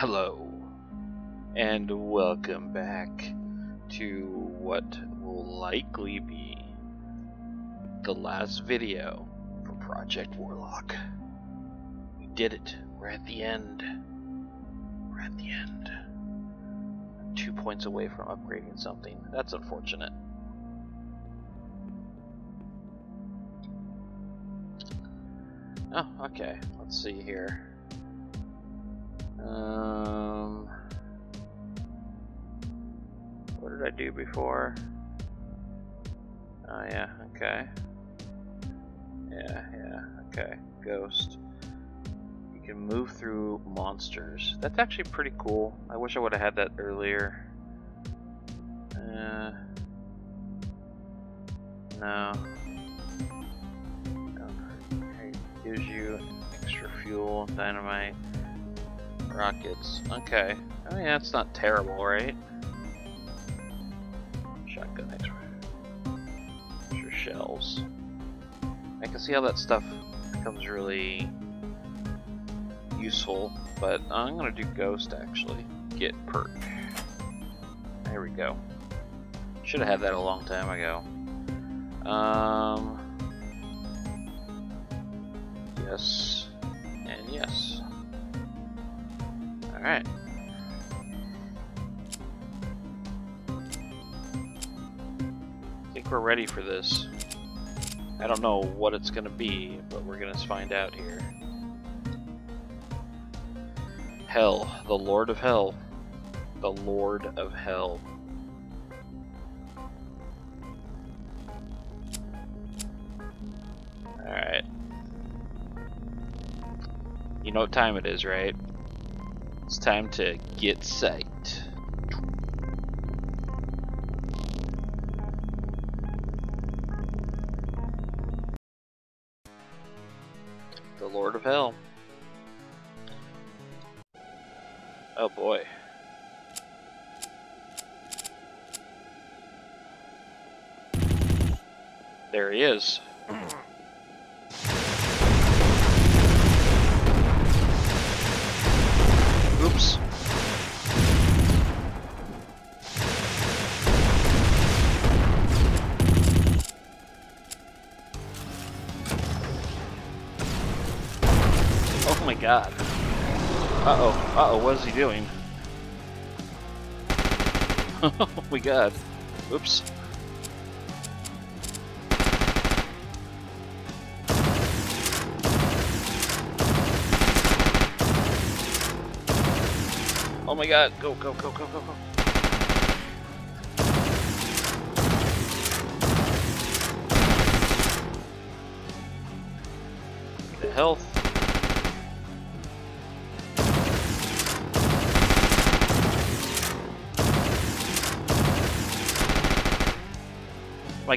Hello, and welcome back to what will likely be the last video for Project Warlock. We did it. We're at the end. We're at the end. Two points away from upgrading something. That's unfortunate. Oh, okay. Let's see here. Um, what did I do before? Oh yeah, okay. Yeah, yeah, okay. Ghost. You can move through monsters. That's actually pretty cool. I wish I would have had that earlier. Uh, no. Okay, gives you extra fuel, dynamite, rockets. Okay. I mean, that's not terrible, right? Shotgun extra, extra shells. I can see how that stuff becomes really useful, but I'm gonna do ghost actually. Get perk. There we go. Should have had that a long time ago. Um. Yes. And yes. We're ready for this. I don't know what it's gonna be, but we're gonna find out here. Hell, the Lord of Hell. The Lord of Hell. Alright. You know what time it is, right? It's time to get psyched. What is he doing? oh my god. Oops. Oh my god, go, go, go, go, go, go. Health.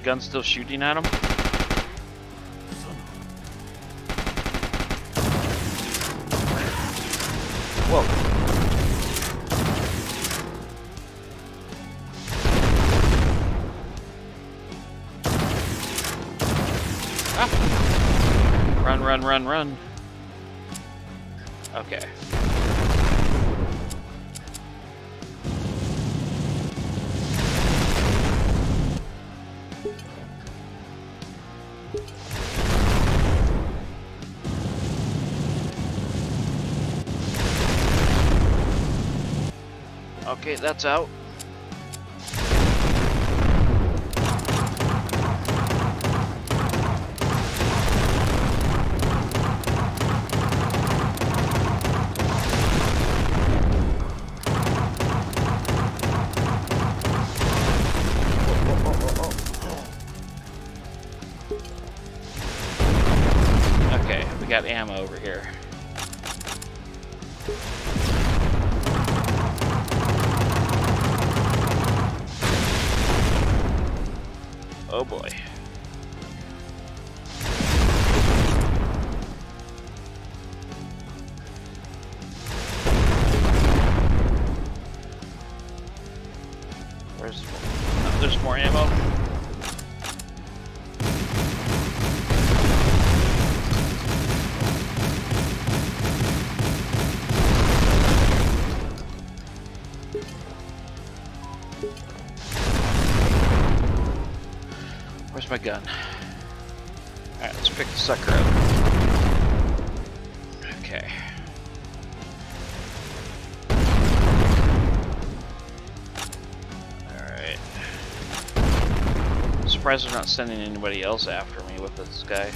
Gun's still shooting at him? Whoa. Ah. Run, run, run, run. Okay, that's out. My gun? Alright, let's pick the sucker up. Okay. Alright. Surprised they're not sending anybody else after me with this guy.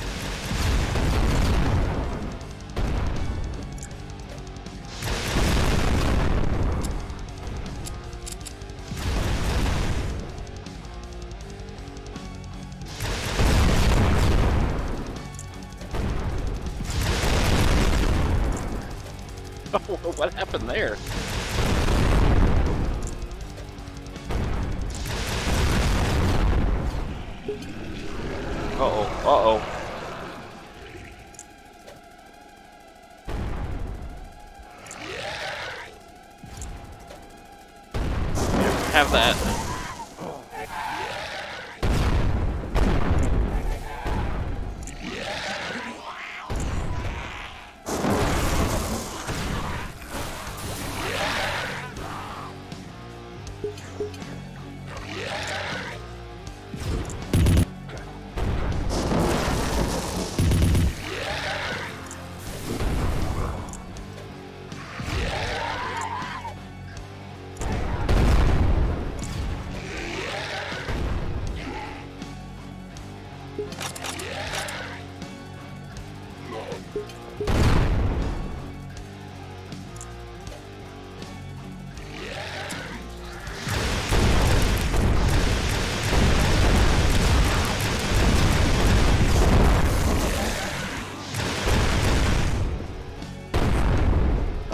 what happened there? Uh-oh, uh-oh. Have that.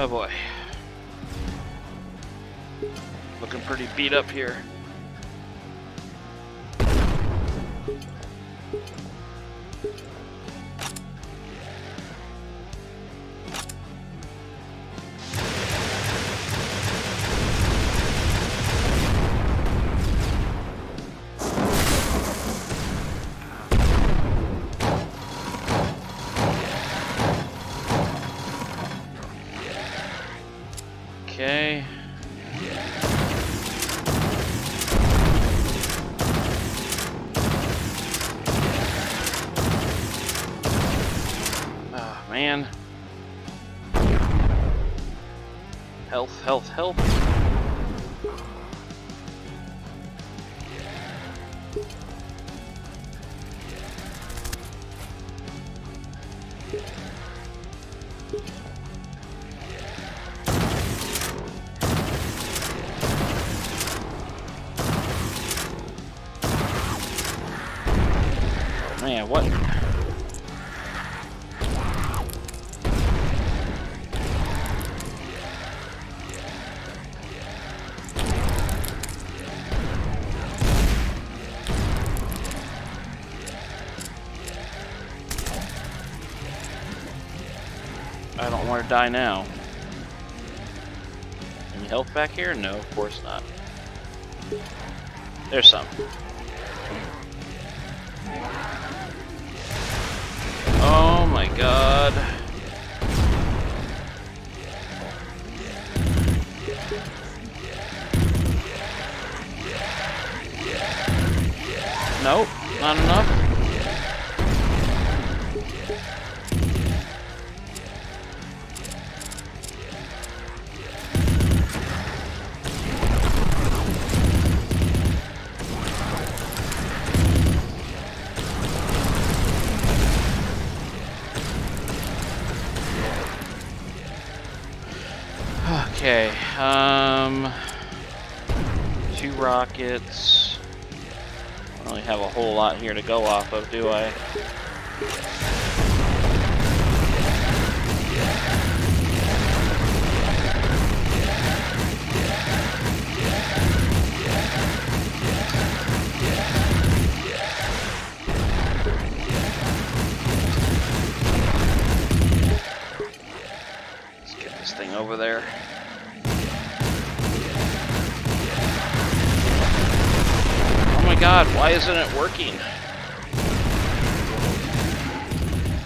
Oh boy. Looking pretty beat up here. Man. Health, health, health. Die now. Any health back here? No, of course not. There's some. Oh my god. Nope, not enough. Lot here to go off of, do I? Let's get this thing over there. God, why isn't it working?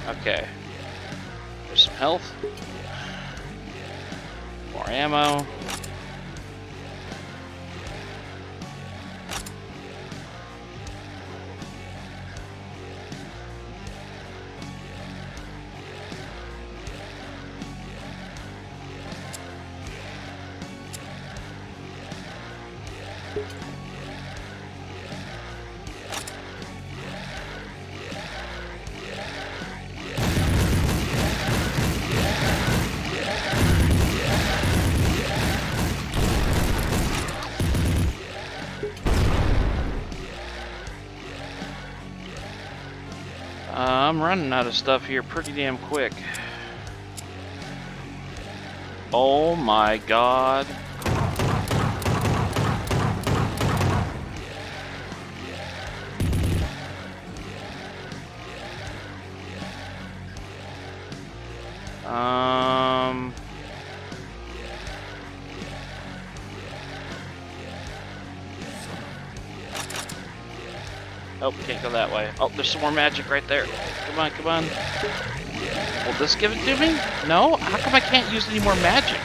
Okay. There's some health. More ammo. Uh, I'm running out of stuff here pretty damn quick. Oh my god. That way. Oh, there's some more magic right there. Come on, come on. Will this give it to me? No? How come I can't use any more magic?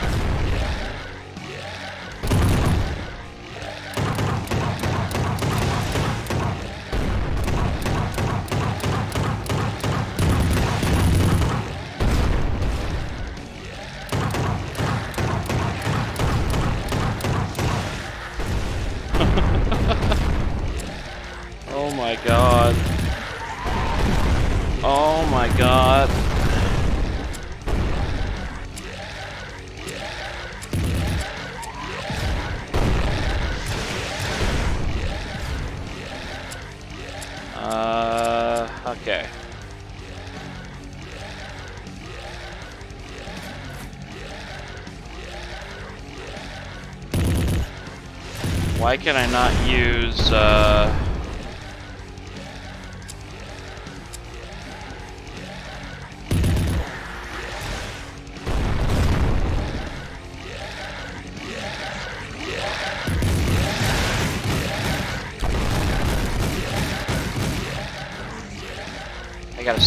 My god. Oh my god. Uh, okay. Why can I not use, uh...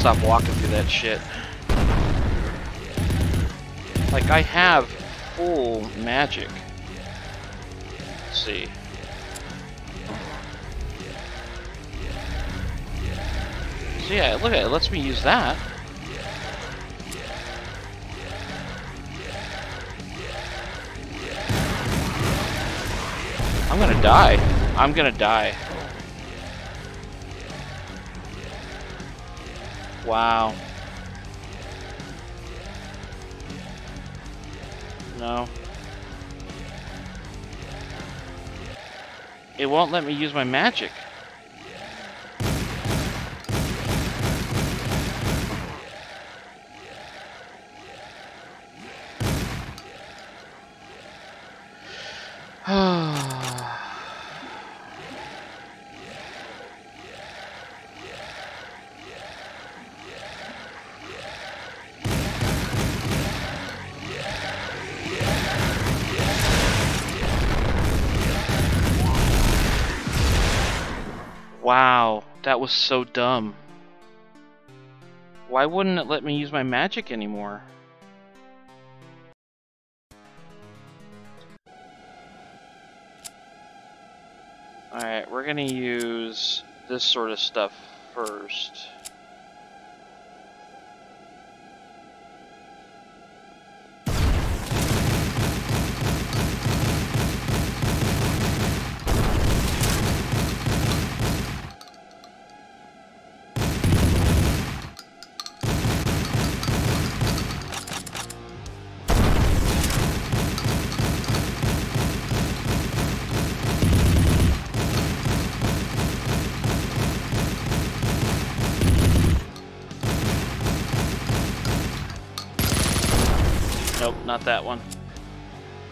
stop walking through that shit. Like, I have full magic. Let's see. So yeah, look at it, it lets me use that. I'm gonna die. I'm gonna die. Wow. No. It won't let me use my magic. Wow, that was so dumb. Why wouldn't it let me use my magic anymore? Alright, we're gonna use this sort of stuff first. That one.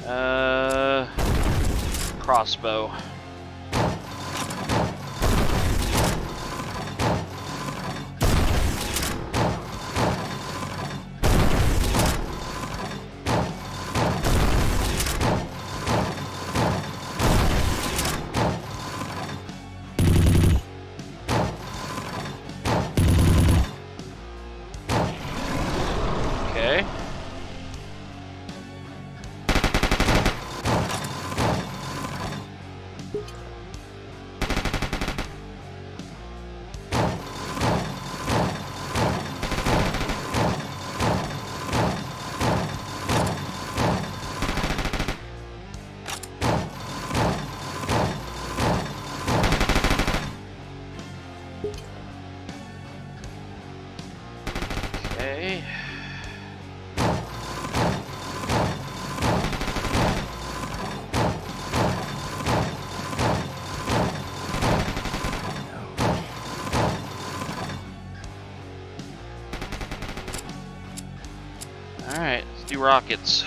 Uh, crossbow. Rockets.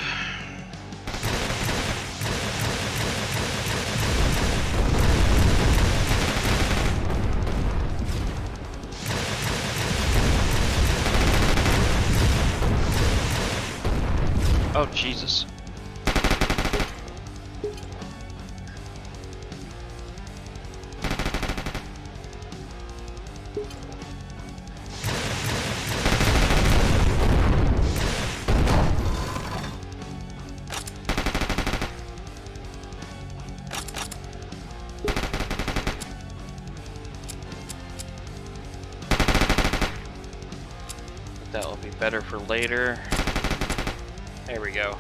Be better for later. There we go.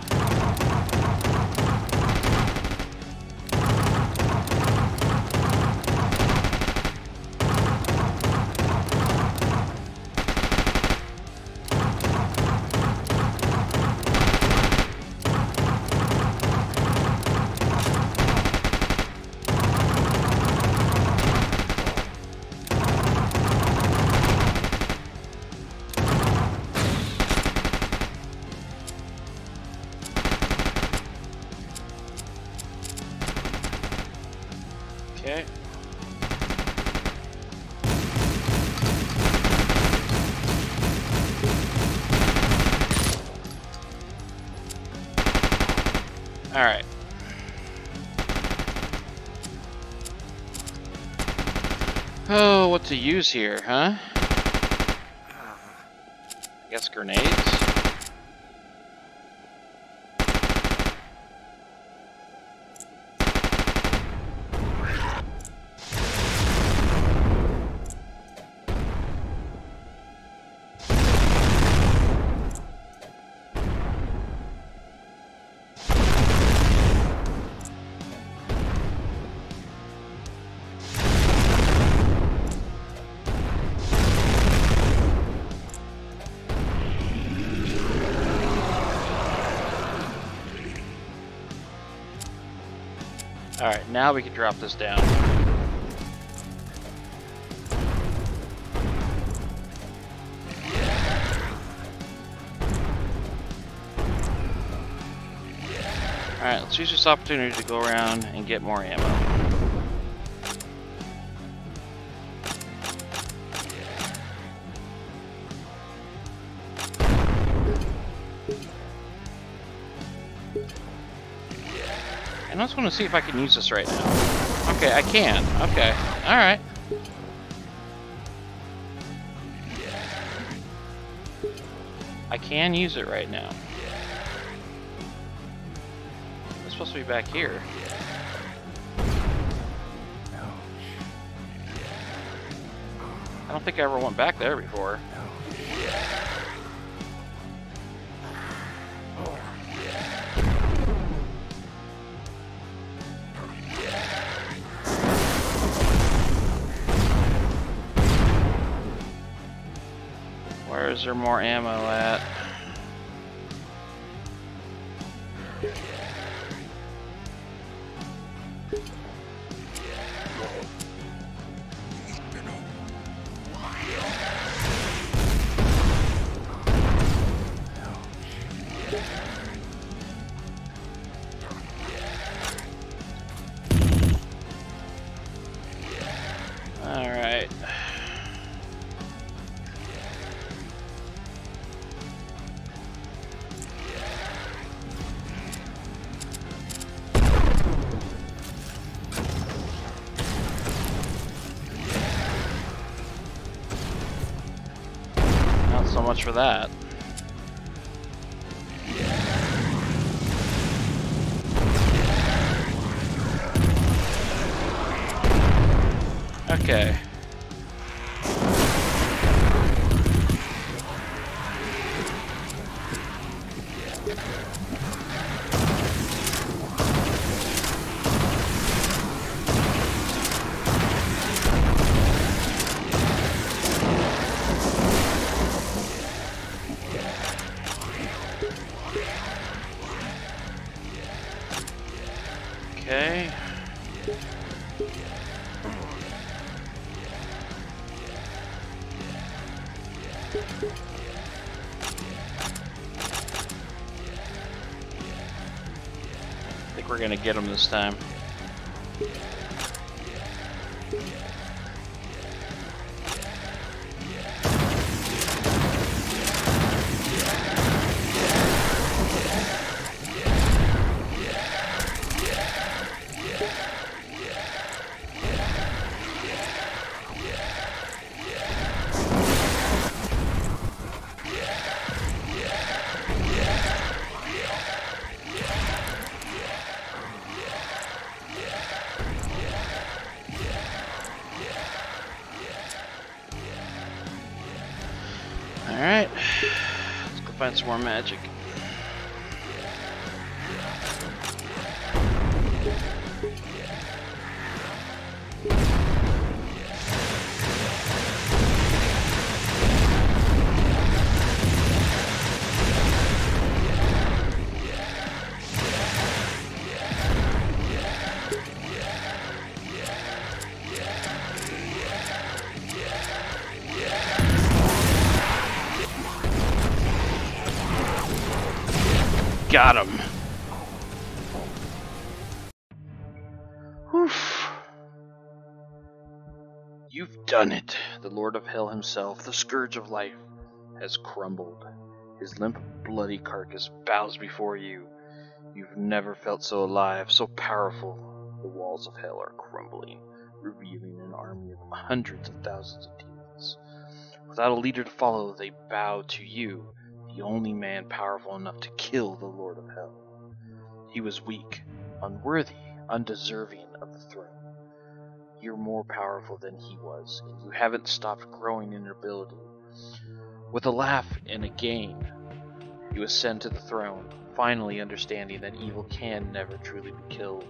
Use here, huh? I guess grenades? Alright, now we can drop this down. Alright, let's use this opportunity to go around and get more ammo. And I just want to see if I can use this right now. Okay, I can. Okay. Alright. I can use it right now. It's supposed to be back here. I don't think I ever went back there before. More ammo at? For that. We're gonna get him this time. Alright, let's go find some more magic. Himself, the Scourge of Life, has crumbled. His limp, bloody carcass bows before you. You've never felt so alive, so powerful. The walls of hell are crumbling, revealing an army of hundreds of thousands of demons. Without a leader to follow, they bow to you the only man powerful enough to kill the Lord of Hell. He was weak, unworthy, undeserving of the throne. You're more powerful than he was, and you haven't stopped growing in your ability. With a laugh and a gain, you ascend to the throne, finally understanding that evil can never truly be killed.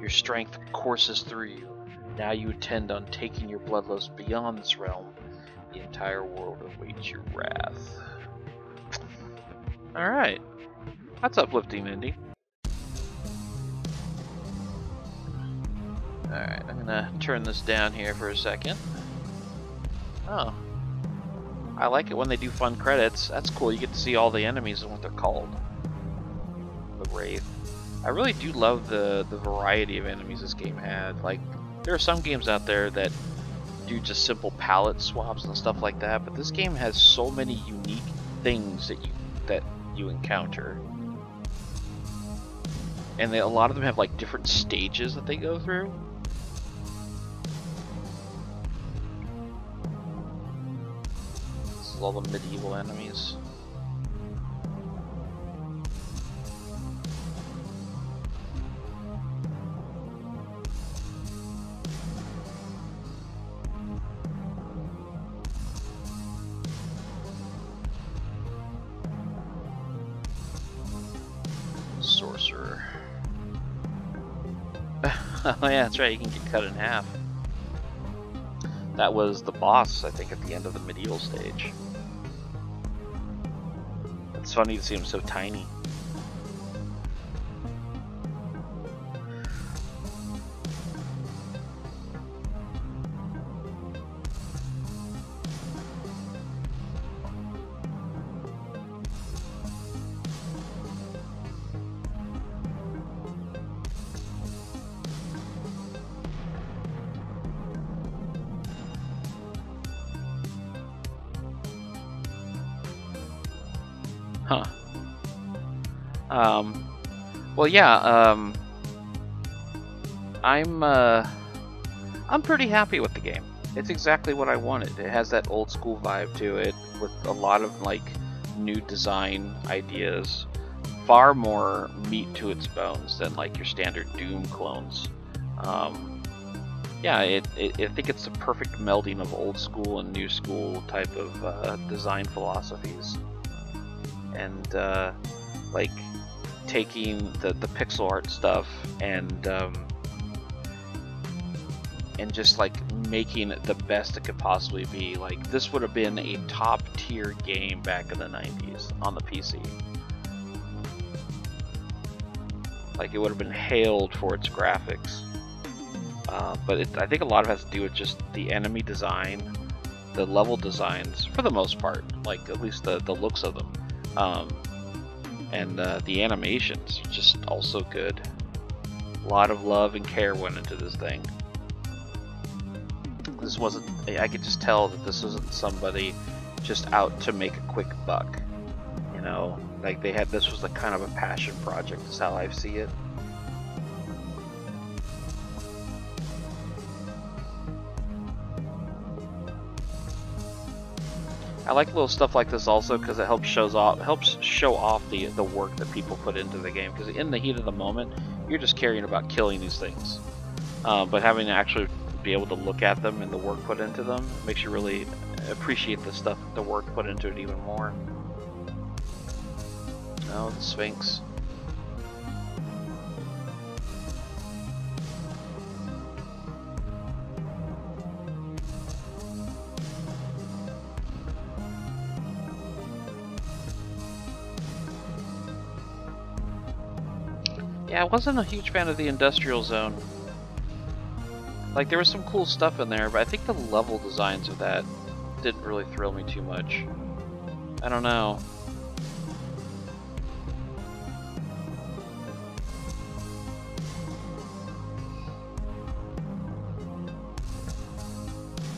Your strength courses through you. Now you intend on taking your bloodlust beyond this realm. The entire world awaits your wrath. Alright. That's uplifting, Indy. Alright, I'm gonna turn this down here for a second. Oh. I like it when they do fun credits. That's cool. You get to see all the enemies and what they're called. The Wraith. I really do love the, the variety of enemies this game had. Like, there are some games out there that do just simple palette swaps and stuff like that, but this game has so many unique things that you that you encounter. And they, a lot of them have like different stages that they go through. Is all the medieval enemies. sorcerer. oh yeah, that's right, you can get cut in half. That was the boss, I think, at the end of the medieval stage. It's funny to see him so tiny. Well, yeah, um, I'm, uh, I'm pretty happy with the game. It's exactly what I wanted. It has that old school vibe to it with a lot of, like, new design ideas. Far more meat to its bones than, like, your standard Doom clones. Um, yeah, it, it, I think it's the perfect melding of old school and new school type of uh, design philosophies and uh, like taking the the pixel art stuff and um, and just like making it the best it could possibly be. Like this would have been a top tier game back in the 90s on the PC. Like it would have been hailed for its graphics. Uh, but it, I think a lot of it has to do with just the enemy design, the level designs, for the most part, like at least the, the looks of them. Um, and uh, the animations just also good. A lot of love and care went into this thing. This wasn't, I could just tell that this wasn't somebody just out to make a quick buck. You know, like they had, this was a kind of a passion project, is how I see it. I like little stuff like this also because it helps shows off helps show off the the work that people put into the game. Because in the heat of the moment, you're just caring about killing these things, uh, but having to actually be able to look at them and the work put into them makes you really appreciate the stuff, the work put into it even more. Oh, the Sphinx. I wasn't a huge fan of the industrial zone. Like, there was some cool stuff in there, but I think the level designs of that didn't really thrill me too much. I don't know.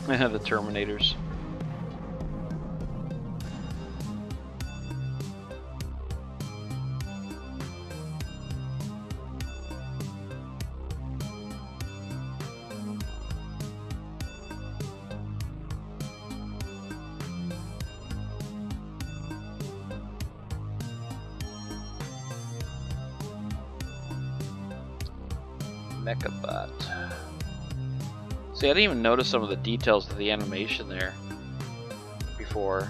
The Terminators. See, I didn't even notice some of the details of the animation there before.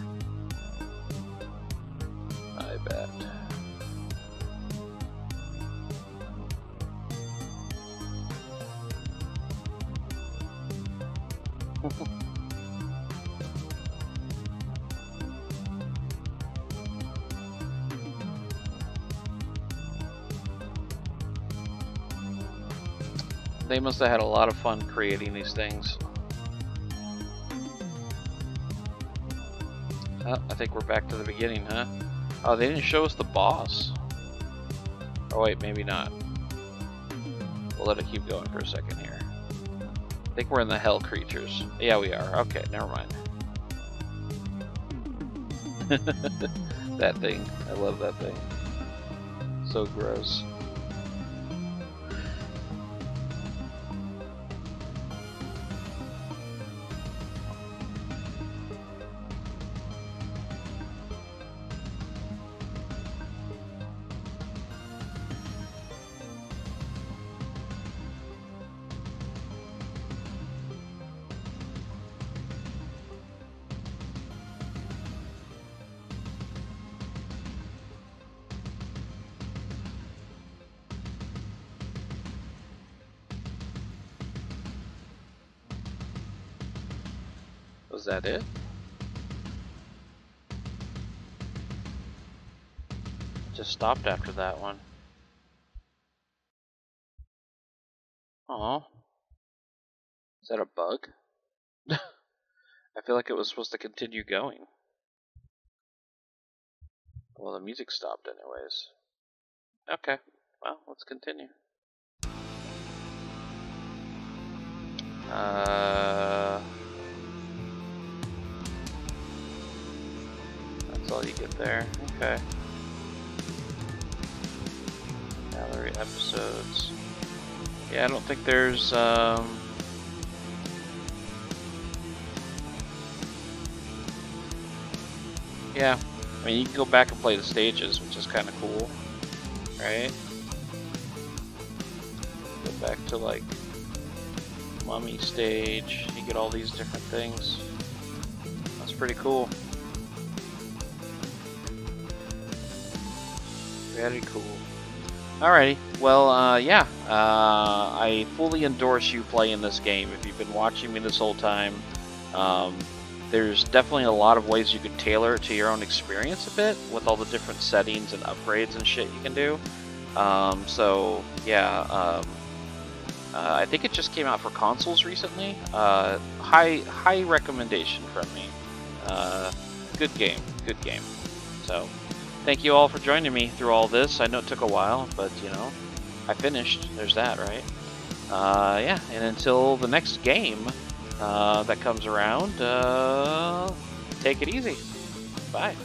Must have had a lot of fun creating these things. Oh, I think we're back to the beginning, huh? Oh, they didn't show us the boss. Oh wait, maybe not. We'll let it keep going for a second here. I think we're in the hell creatures. Yeah, we are. Okay, never mind. that thing. I love that thing. So gross. Was that it? Just stopped after that one. Oh. Is that a bug? I feel like it was supposed to continue going. Well, the music stopped anyways. Okay, well, let's continue. Uh... That's all you get there. Okay. Gallery episodes. Yeah, I don't think there's, um... Yeah, I mean, you can go back and play the stages, which is kind of cool, right? Go back to, like, mummy stage, you get all these different things. That's pretty cool. Very cool. Alrighty, well, uh, yeah, uh, I fully endorse you playing this game. If you've been watching me this whole time, um, there's definitely a lot of ways you could tailor it to your own experience a bit with all the different settings and upgrades and shit you can do. Um, so, yeah, um, uh, I think it just came out for consoles recently. Uh, high, high recommendation from me. Uh, good game, good game. So, thank you all for joining me through all this. I know it took a while, but you know, I finished. There's that, right? Uh, yeah, and until the next game uh, that comes around, uh, take it easy. Bye.